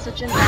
such an